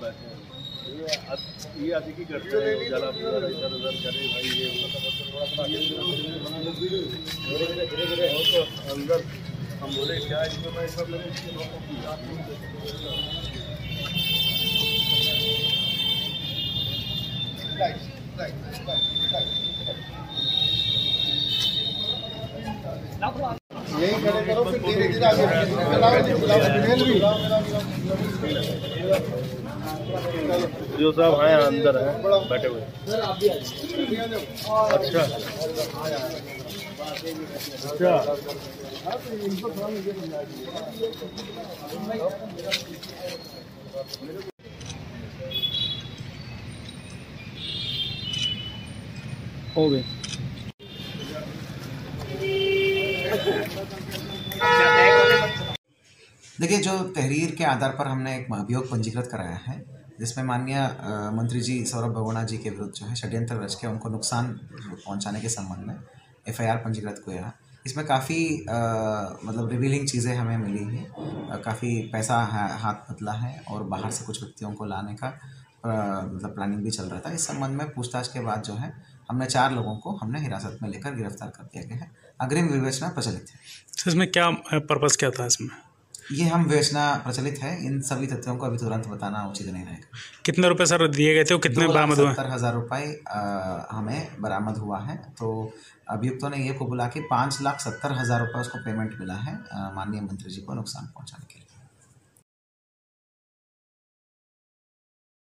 बैठे हैं ये अत- ये अधिक करते हैं जला पूरा इधर उधर करे भाई ये वो। अंदर हम बोले क्या इसमें मैं सब की बात नहीं करी। यही खड़े करो फिर धीरे धीरे आगे जो साहब हैं अंदर हैं बैठे हुए। अच्छा। अच्छा। हो गए देखिए जो तहरीर के आधार पर हमने एक अभियोग पंजीकृत कराया है जिसमें माननीय मंत्री जी सौरभ भगोना जी के विरुद्ध जो है षड्यंत्र रच के उनको नुकसान पहुँचाने के संबंध में एफआईआर पंजीकृत किया इसमें काफ़ी मतलब रिवीलिंग चीज़ें हमें मिली हैं काफ़ी पैसा है, हाथ बदला है और बाहर से कुछ व्यक्तियों को लाने का मतलब प्लानिंग भी चल रहा था। इस संबंध में पूछताछ के बाद जो है हमने चार लोगों को हमने हिरासत में लेकर गिरफ़्तार कर दिया गया है। अग्रिम विवेचना प्रचलित है। तो इसमें क्या पर्पज़ क्या था इसमें? ये हम वेचना प्रचलित है। इन सभी तथ्यों को अभी तुरंत बताना उचित नहीं रहेगा। कितने रुपए सर दिए गए थे कितने बरामद हुए? सत्तर हज़ार रुपये हमें बरामद हुआ है। तो अभियुक्तों ने ये को बुला कि पाँच लाख सत्तर हज़ार रुपये उसको पेमेंट मिला है माननीय मंत्री जी को नुकसान पहुँचाने के लिए।